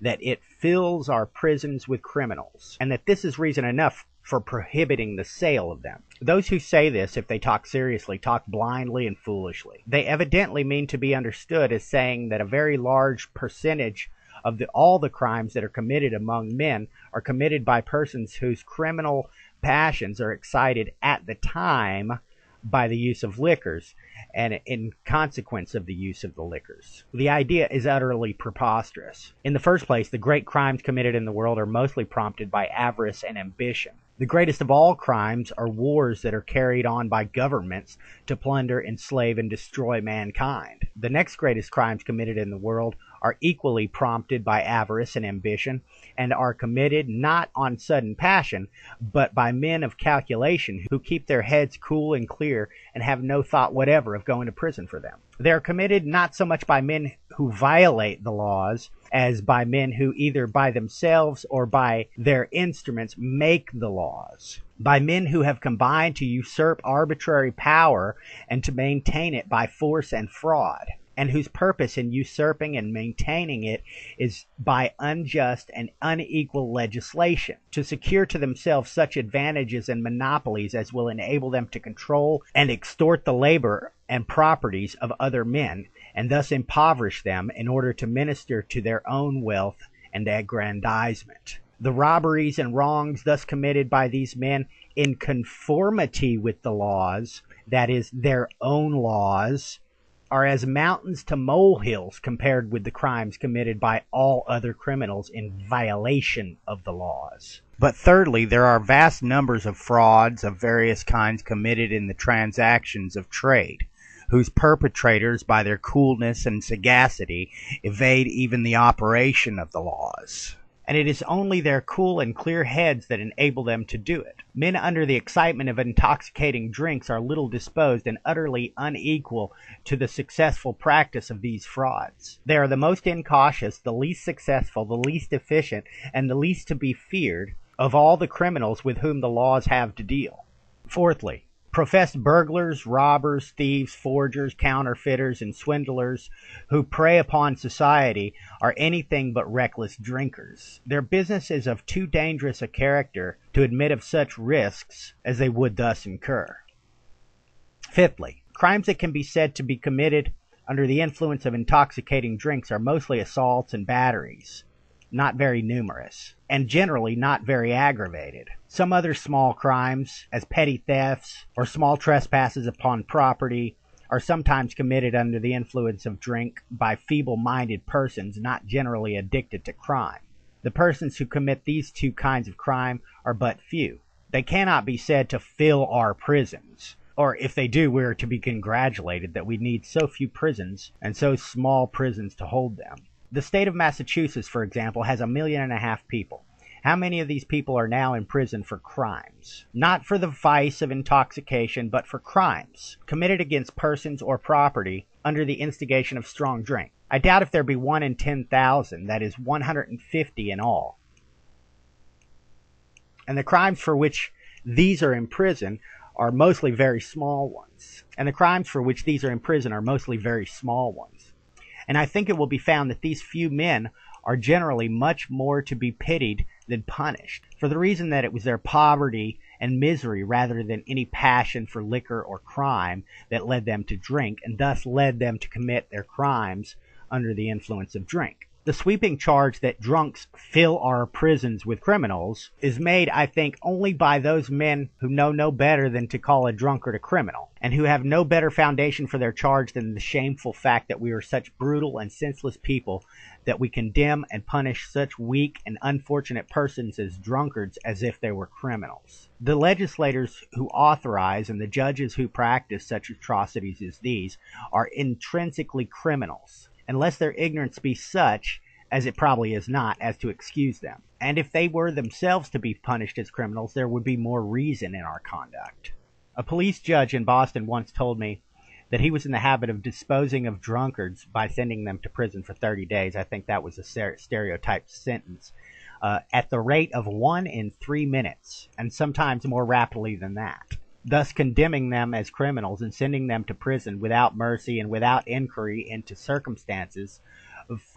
that it fills our prisons with criminals, and that this is reason enough for prohibiting the sale of them. Those who say this, if they talk seriously, talk blindly and foolishly. They evidently mean to be understood as saying that a very large percentage of the, all the crimes that are committed among men are committed by persons whose criminal passions are excited at the time by the use of liquors and in consequence of the use of the liquors. The idea is utterly preposterous. In the first place, the great crimes committed in the world are mostly prompted by avarice and ambition. The greatest of all crimes are wars that are carried on by governments to plunder, enslave, and destroy mankind. The next greatest crimes committed in the world are equally prompted by avarice and ambition, and are committed not on sudden passion, but by men of calculation who keep their heads cool and clear and have no thought whatever of going to prison for them. They are committed not so much by men who violate the laws as by men who either by themselves or by their instruments make the laws. By men who have combined to usurp arbitrary power and to maintain it by force and fraud and whose purpose in usurping and maintaining it is by unjust and unequal legislation to secure to themselves such advantages and monopolies as will enable them to control and extort the labor and properties of other men, and thus impoverish them in order to minister to their own wealth and aggrandizement. The robberies and wrongs thus committed by these men in conformity with the laws, that is, their own laws, are as mountains to molehills compared with the crimes committed by all other criminals in violation of the laws. But thirdly, there are vast numbers of frauds of various kinds committed in the transactions of trade, whose perpetrators, by their coolness and sagacity, evade even the operation of the laws and it is only their cool and clear heads that enable them to do it. Men under the excitement of intoxicating drinks are little disposed and utterly unequal to the successful practice of these frauds. They are the most incautious, the least successful, the least efficient, and the least to be feared of all the criminals with whom the laws have to deal. Fourthly, professed burglars, robbers, thieves, forgers, counterfeiters, and swindlers who prey upon society are anything but reckless drinkers. Their business is of too dangerous a character to admit of such risks as they would thus incur. Fifthly, crimes that can be said to be committed under the influence of intoxicating drinks are mostly assaults and batteries not very numerous, and generally not very aggravated. Some other small crimes, as petty thefts or small trespasses upon property, are sometimes committed under the influence of drink by feeble minded persons not generally addicted to crime. The persons who commit these two kinds of crime are but few. They cannot be said to fill our prisons. Or if they do, we are to be congratulated that we need so few prisons and so small prisons to hold them. The state of Massachusetts, for example, has a million and a half people. How many of these people are now in prison for crimes? Not for the vice of intoxication, but for crimes committed against persons or property under the instigation of strong drink. I doubt if there be one in 10,000, that is 150 in all. And the crimes for which these are in prison are mostly very small ones. And the crimes for which these are in prison are mostly very small ones. And I think it will be found that these few men are generally much more to be pitied than punished, for the reason that it was their poverty and misery rather than any passion for liquor or crime that led them to drink, and thus led them to commit their crimes under the influence of drink. The sweeping charge that drunks fill our prisons with criminals is made, I think, only by those men who know no better than to call a drunkard a criminal, and who have no better foundation for their charge than the shameful fact that we are such brutal and senseless people that we condemn and punish such weak and unfortunate persons as drunkards as if they were criminals. The legislators who authorize and the judges who practice such atrocities as these are intrinsically criminals unless their ignorance be such, as it probably is not, as to excuse them. And if they were themselves to be punished as criminals, there would be more reason in our conduct. A police judge in Boston once told me that he was in the habit of disposing of drunkards by sending them to prison for 30 days. I think that was a stereotyped sentence. Uh, at the rate of one in three minutes, and sometimes more rapidly than that thus condemning them as criminals and sending them to prison without mercy and without inquiry into circumstances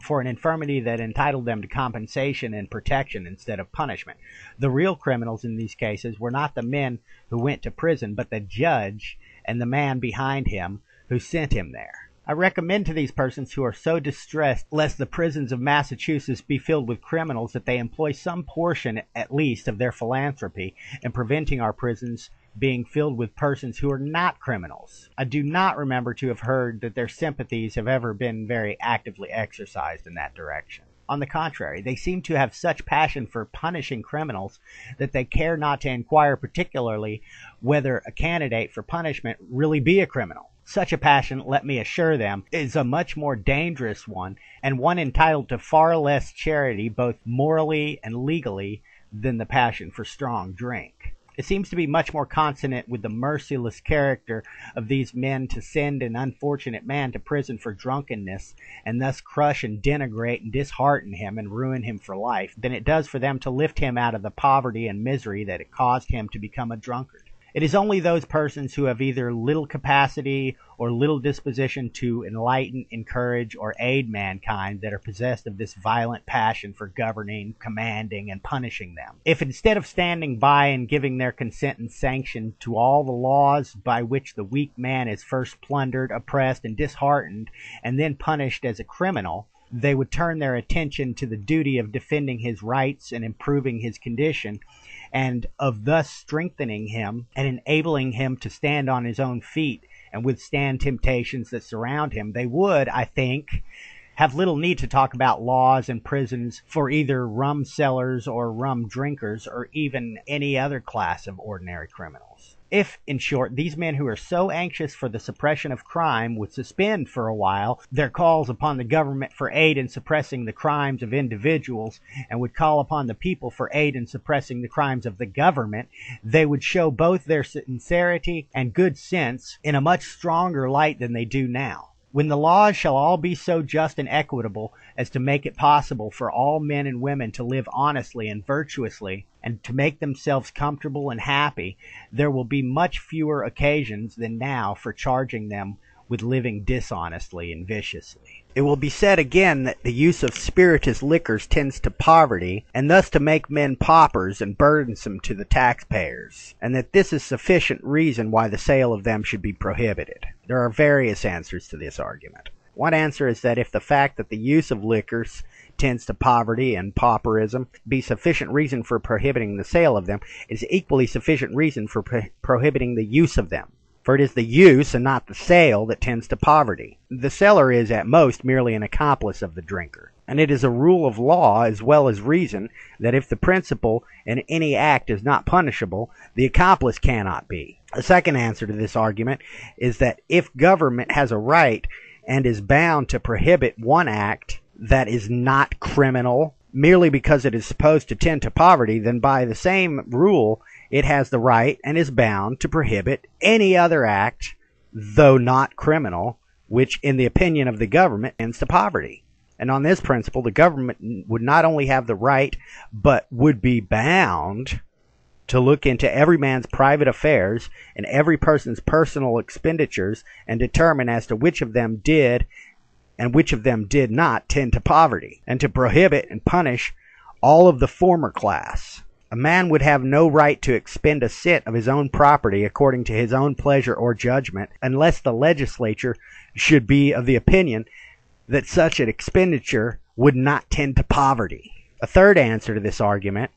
for an infirmity that entitled them to compensation and protection instead of punishment. The real criminals in these cases were not the men who went to prison, but the judge and the man behind him who sent him there. I recommend to these persons who are so distressed lest the prisons of Massachusetts be filled with criminals that they employ some portion at least of their philanthropy in preventing our prisons being filled with persons who are not criminals. I do not remember to have heard that their sympathies have ever been very actively exercised in that direction. On the contrary, they seem to have such passion for punishing criminals that they care not to inquire particularly whether a candidate for punishment really be a criminal. Such a passion, let me assure them, is a much more dangerous one, and one entitled to far less charity both morally and legally than the passion for strong drink. It seems to be much more consonant with the merciless character of these men to send an unfortunate man to prison for drunkenness, and thus crush and denigrate and dishearten him and ruin him for life, than it does for them to lift him out of the poverty and misery that it caused him to become a drunkard. It is only those persons who have either little capacity or little disposition to enlighten, encourage, or aid mankind that are possessed of this violent passion for governing, commanding, and punishing them. If instead of standing by and giving their consent and sanction to all the laws by which the weak man is first plundered, oppressed, and disheartened, and then punished as a criminal, they would turn their attention to the duty of defending his rights and improving his condition, and of thus strengthening him and enabling him to stand on his own feet and withstand temptations that surround him, they would, I think, have little need to talk about laws and prisons for either rum sellers or rum drinkers or even any other class of ordinary criminals. If, in short, these men who are so anxious for the suppression of crime would suspend for a while their calls upon the government for aid in suppressing the crimes of individuals and would call upon the people for aid in suppressing the crimes of the government, they would show both their sincerity and good sense in a much stronger light than they do now. When the laws shall all be so just and equitable as to make it possible for all men and women to live honestly and virtuously, and to make themselves comfortable and happy, there will be much fewer occasions than now for charging them with living dishonestly and viciously. It will be said again that the use of spirituous liquors tends to poverty, and thus to make men paupers and burdensome to the taxpayers, and that this is sufficient reason why the sale of them should be prohibited. There are various answers to this argument. One answer is that if the fact that the use of liquors tends to poverty and pauperism be sufficient reason for prohibiting the sale of them, it is equally sufficient reason for pro- prohibiting the use of them for it is the use and not the sale that tends to poverty. The seller is at most merely an accomplice of the drinker. And it is a rule of law as well as reason that if the principal in any act is not punishable, the accomplice cannot be. A second answer to this argument is that if government has a right and is bound to prohibit one act that is not criminal merely because it is supposed to tend to poverty, then by the same rule it has the right and is bound to prohibit any other act, though not criminal, which, in the opinion of the government, tends to poverty. And on this principle, the government would not only have the right, but would be bound to look into every man's private affairs and every person's personal expenditures and determine as to which of them did and which of them did not tend to poverty, and to prohibit and punish all of the former class. A man would have no right to expend a cent of his own property according to his own pleasure or judgment, unless the legislature should be of the opinion that such an expenditure would not tend to poverty. A third answer to this argument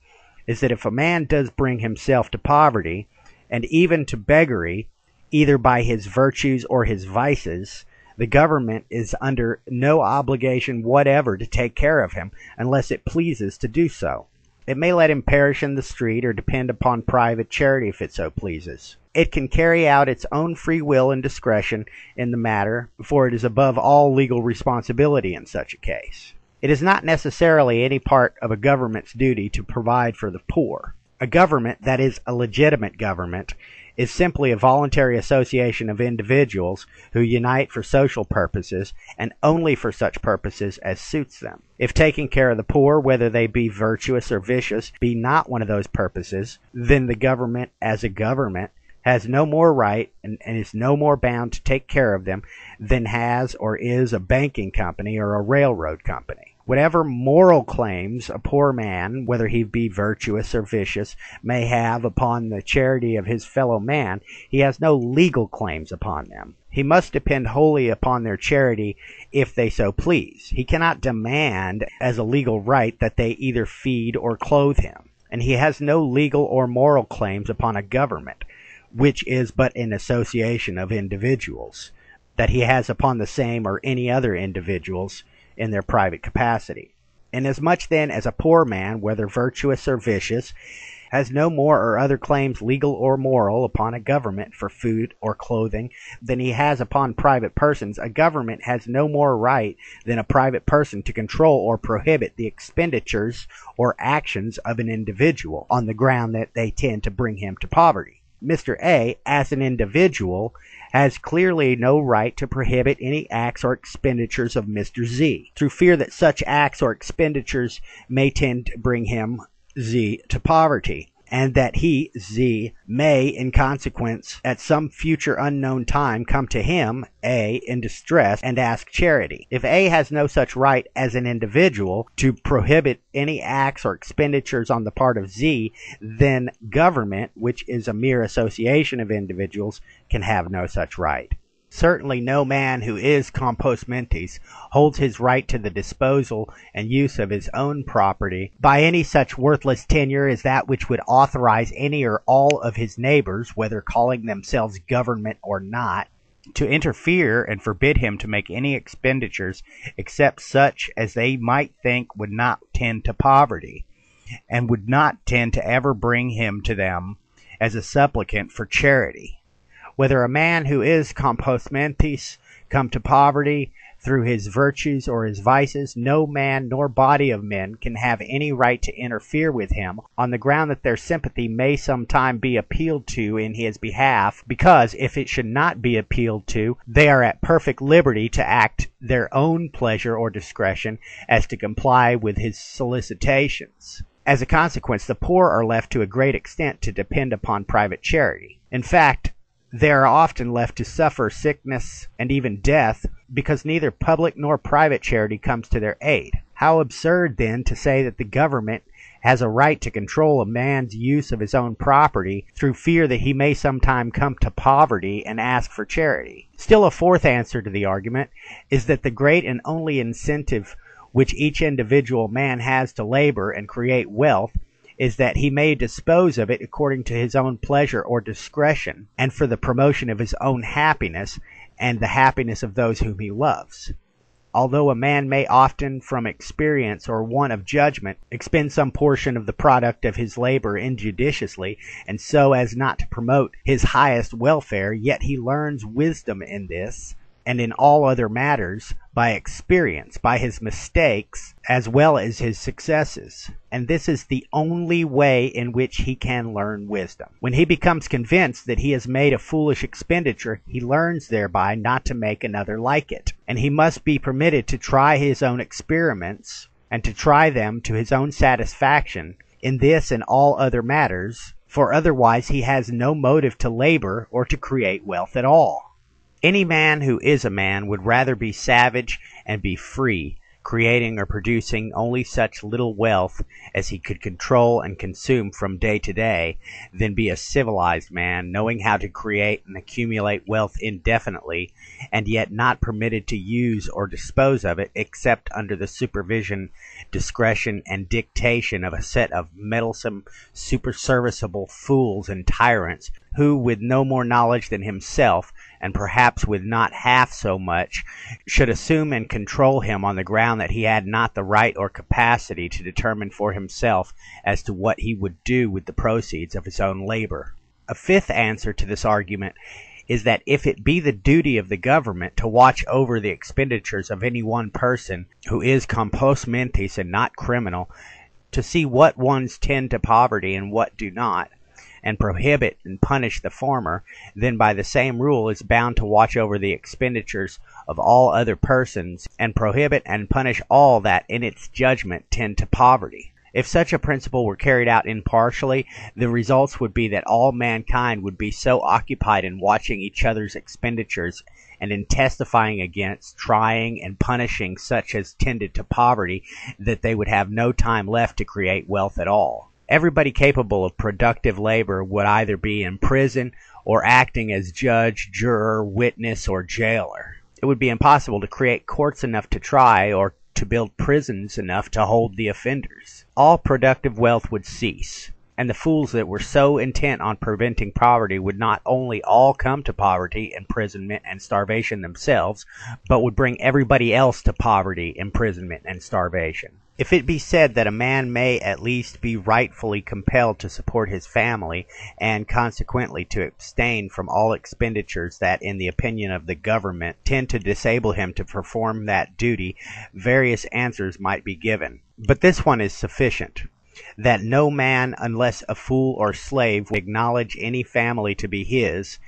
is that if a man does bring himself to poverty, and even to beggary, either by his virtues or his vices, the government is under no obligation whatever to take care of him unless it pleases to do so. It may let him perish in the street or depend upon private charity if it so pleases. It can carry out its own free will and discretion in the matter, for it is above all legal responsibility in such a case. It is not necessarily any part of a government's duty to provide for the poor. A government that is a legitimate government is simply a voluntary association of individuals who unite for social purposes and only for such purposes as suits them. If taking care of the poor, whether they be virtuous or vicious, be not one of those purposes, then the government as a government has no more right and, and, is no more bound to take care of them than has or is a banking company or a railroad company. Whatever moral claims a poor man, whether he be virtuous or vicious, may have upon the charity of his fellow man, he has no legal claims upon them. He must depend wholly upon their charity if they so please. He cannot demand as a legal right that they either feed or clothe him. And he has no legal or moral claims upon a government, which is but an association of individuals, that he has upon the same or any other individuals in their private capacity. Inasmuch then as a poor man, whether virtuous or vicious, has no more or other claims legal or moral upon a government for food or clothing than he has upon private persons, a government has no more right than a private person to control or prohibit the expenditures or actions of an individual on the ground that they tend to bring him to poverty. Mr. A, as an individual, has clearly no right to prohibit any acts or expenditures of Mr. Z, through fear that such acts or expenditures may tend to bring him Z to poverty and that he, Z, may, in consequence, at some future unknown time, come to him, A, in distress, and ask charity. If A has no such right as an individual to prohibit any acts or expenditures on the part of Z, then government, which is a mere association of individuals, can have no such right. Certainly no man who is compos mentis holds his right to the disposal and use of his own property. By any such worthless tenure as that which would authorize any or all of his neighbors, whether calling themselves government or not, to interfere and forbid him to make any expenditures except such as they might think would not tend to poverty, and would not tend to ever bring him to them as a supplicant for charity whether a man who is compos mentis come to poverty through his virtues or his vices, no man nor body of men can have any right to interfere with him on the ground that their sympathy may some time be appealed to in his behalf, because if it should not be appealed to, they are at perfect liberty to act their own pleasure or discretion as to comply with his solicitations. As a consequence, the poor are left to a great extent to depend upon private charity. In fact, they are often left to suffer sickness and even death because neither public nor private charity comes to their aid. How absurd, then, to say that the government has a right to control a man's use of his own property through fear that he may sometime come to poverty and ask for charity. Still, a fourth answer to the argument is that the great and only incentive which each individual man has to labor and create wealth is that he may dispose of it according to his own pleasure or discretion, and for the promotion of his own happiness and the happiness of those whom he loves. Although a man may often, from experience or want of judgment, expend some portion of the product of his labor injudiciously, and so as not to promote his highest welfare, yet he learns wisdom in this, and in all other matters, by experience, by his mistakes as well as his successes. And this is the only way in which he can learn wisdom. When he becomes convinced that he has made a foolish expenditure, he learns thereby not to make another like it. And he must be permitted to try his own experiments, and to try them to his own satisfaction, in this and all other matters, for otherwise he has no motive to labor or to create wealth at all. Any man who is a man would rather be savage and be free creating or producing only such little wealth as he could control and consume from day to day, than be a civilized man, knowing how to create and accumulate wealth indefinitely, and yet not permitted to use or dispose of it except under the supervision, discretion, and dictation of a set of meddlesome, superserviceable fools and tyrants, who, with no more knowledge than himself, and perhaps with not half so much, should assume and control him on the ground that he had not the right or capacity to determine for himself as to what he would do with the proceeds of his own labor. A fifth answer to this argument is that if it be the duty of the government to watch over the expenditures of any one person who is compos mentis and not criminal, to see what ones tend to poverty and what do not, and prohibit and punish the former, then by the same rule is bound to watch over the expenditures of all other persons, and prohibit and punish all that in its judgment tend to poverty. If such a principle were carried out impartially, the results would be that all mankind would be so occupied in watching each other's expenditures and in testifying against, trying, and punishing such as tended to poverty that they would have no time left to create wealth at all. Everybody capable of productive labor would either be in prison or acting as judge, juror, witness, or jailer. It would be impossible to create courts enough to try or to build prisons enough to hold the offenders. All productive wealth would cease, and the fools that were so intent on preventing poverty would not only all come to poverty, imprisonment, and starvation themselves, but would bring everybody else to poverty, imprisonment, and starvation. If it be said that a man may at least be rightfully compelled to support his family, and consequently to abstain from all expenditures that, in the opinion of the government, tend to disable him to perform that duty, various answers might be given. But this one is sufficient that no man, unless a fool or slave, would acknowledge any family to be his,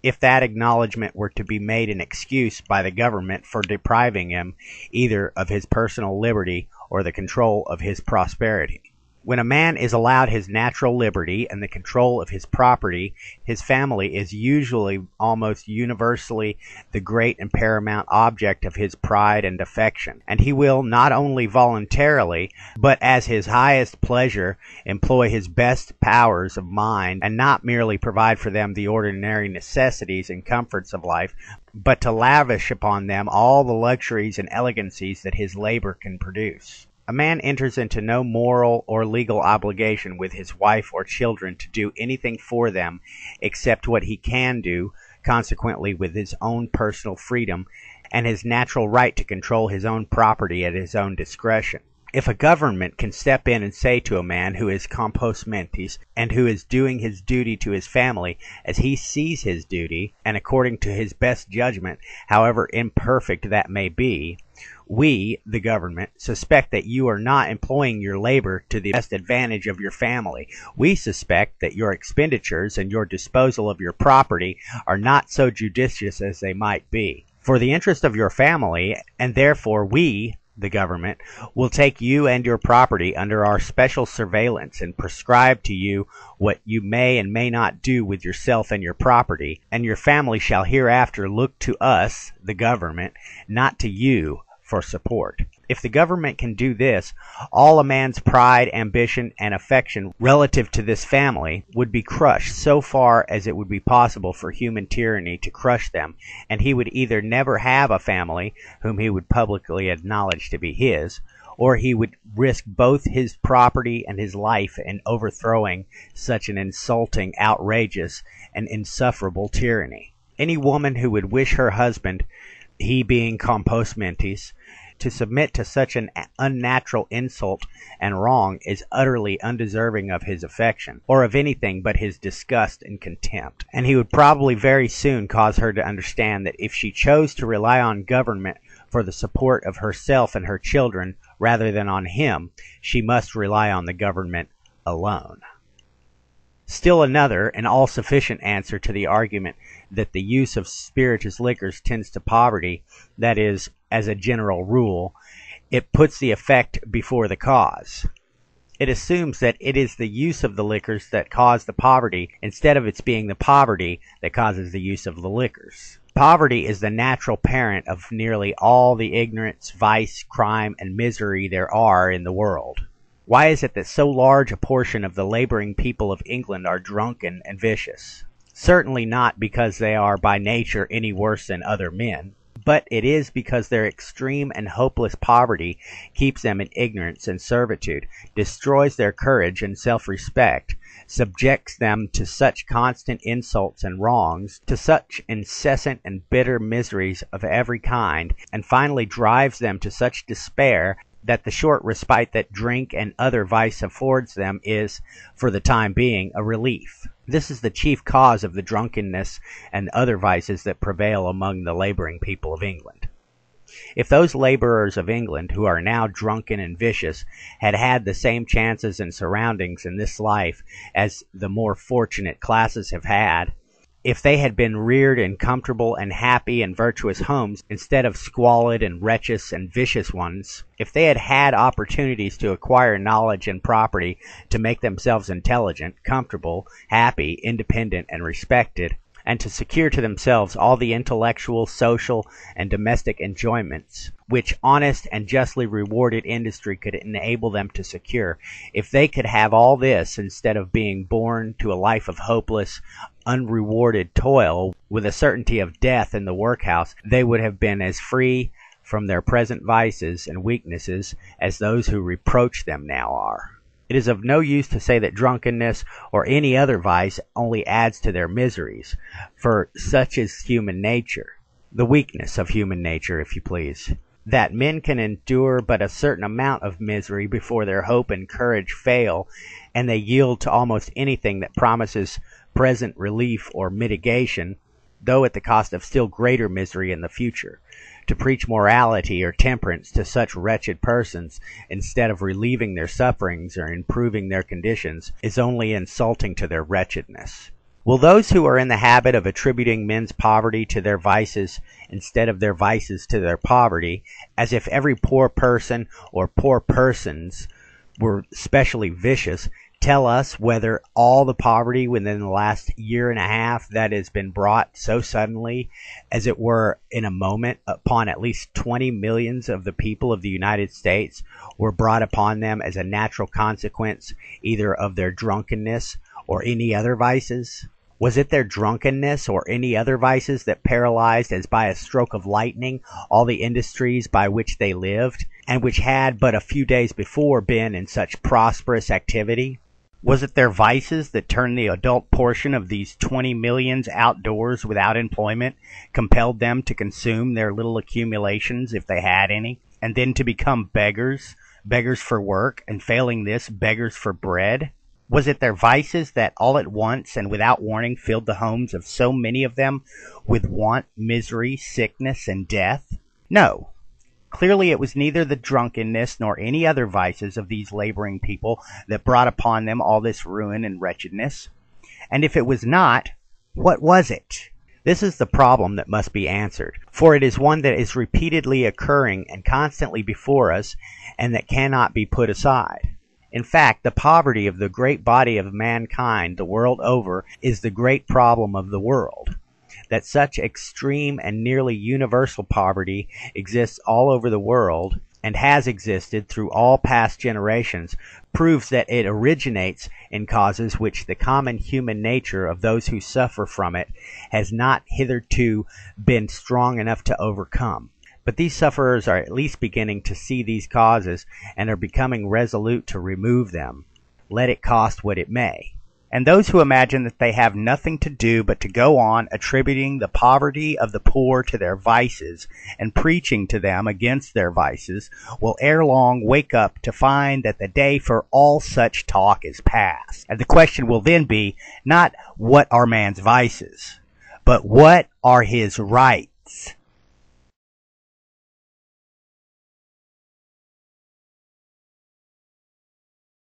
if that acknowledgment were to be made an excuse by the government for depriving him either of his personal liberty or the control of his prosperity. When a man is allowed his natural liberty and the control of his property, his family is usually almost universally the great and paramount object of his pride and affection, and he will not only voluntarily, but as his highest pleasure, employ his best powers of mind, and not merely provide for them the ordinary necessities and comforts of life, but to lavish upon them all the luxuries and elegancies that his labor can produce. A man enters into no moral or legal obligation with his wife or children to do anything for them except what he can do, consequently with his own personal freedom and his natural right to control his own property at his own discretion. If a government can step in and say to a man who is compos mentis, and who is doing his duty to his family as he sees his duty, and according to his best judgment, however imperfect that may be, we, the government, suspect that you are not employing your labor to the best advantage of your family. We suspect that your expenditures and your disposal of your property are not so judicious as they might be. For the interest of your family, and therefore we, the government, will take you and your property under our special surveillance and prescribe to you what you may and may not do with yourself and your property, and your family shall hereafter look to us, the government, not to you, for support. If the government can do this, all a man's pride, ambition, and affection relative to this family would be crushed so far as it would be possible for human tyranny to crush them, and he would either never have a family whom he would publicly acknowledge to be his, or he would risk both his property and his life in overthrowing such an insulting, outrageous, and insufferable tyranny. Any woman who would wish her husband he being compos mentis, to submit to such an unnatural insult and wrong is utterly undeserving of his affection, or of anything but his disgust and contempt. And he would probably very soon cause her to understand that if she chose to rely on government for the support of herself and her children rather than on him, she must rely on the government alone. Still another, and all sufficient answer to the argument that the use of spirituous liquors tends to poverty, that is, as a general rule, it puts the effect before the cause. It assumes that it is the use of the liquors that cause the poverty, instead of its being the poverty that causes the use of the liquors. Poverty is the natural parent of nearly all the ignorance, vice, crime, and misery there are in the world. Why is it that so large a portion of the laboring people of England are drunken and vicious? Certainly not because they are by nature any worse than other men but it is because their extreme and hopeless poverty keeps them in ignorance and servitude, destroys their courage and self respect, subjects them to such constant insults and wrongs, to such incessant and bitter miseries of every kind, and finally drives them to such despair that the short respite that drink and other vice affords them is, for the time being, a relief. This is the chief cause of the drunkenness and other vices that prevail among the laboring people of England. If those laborers of England who are now drunken and vicious had had the same chances and surroundings in this life as the more fortunate classes have had, if they had been reared in comfortable and happy and virtuous homes instead of squalid and wretched and vicious ones, if they had had opportunities to acquire knowledge and property to make themselves intelligent, comfortable, happy, independent, and respected, and to secure to themselves all the intellectual, social, and domestic enjoyments which honest and justly rewarded industry could enable them to secure. If they could have all this instead of being born to a life of hopeless, unrewarded toil with a certainty of death in the workhouse, they would have been as free from their present vices and weaknesses as those who reproach them now are. It is of no use to say that drunkenness or any other vice only adds to their miseries, for such is human nature the weakness of human nature, if you please that men can endure but a certain amount of misery before their hope and courage fail, and they yield to almost anything that promises present relief or mitigation, though at the cost of still greater misery in the future. To preach morality or temperance to such wretched persons, instead of relieving their sufferings or improving their conditions, is only insulting to their wretchedness. Will those who are in the habit of attributing men's poverty to their vices, instead of their vices to their poverty, as if every poor person or poor persons were specially vicious, tell us whether all the poverty within the last year and a half that has been brought so suddenly, as it were in a moment, upon at least 20 millions of the people of the United States were brought upon them as a natural consequence either of their drunkenness or any other vices? Was it their drunkenness or any other vices that paralyzed as by a stroke of lightning all the industries by which they lived, and which had but a few days before been in such prosperous activity? Was it their vices that turned the adult portion of these twenty millions outdoors without employment, compelled them to consume their little accumulations, if they had any, and then to become beggars, beggars for work, and failing this, beggars for bread? Was it their vices that all at once and without warning filled the homes of so many of them with want, misery, sickness, and death? No. Clearly it was neither the drunkenness nor any other vices of these laboring people that brought upon them all this ruin and wretchedness. And if it was not, what was it? This is the problem that must be answered, for it is one that is repeatedly occurring and constantly before us, and that cannot be put aside. In fact, the poverty of the great body of mankind the world over is the great problem of the world. That such extreme and nearly universal poverty exists all over the world, and has existed through all past generations, proves that it originates in causes which the common human nature of those who suffer from it has not hitherto been strong enough to overcome. But these sufferers are at least beginning to see these causes, and are becoming resolute to remove them, let it cost what it may. And those who imagine that they have nothing to do but to go on attributing the poverty of the poor to their vices, and preaching to them against their vices, will ere long wake up to find that the day for all such talk is past. And the question will then be, not what are man's vices, but what are his rights?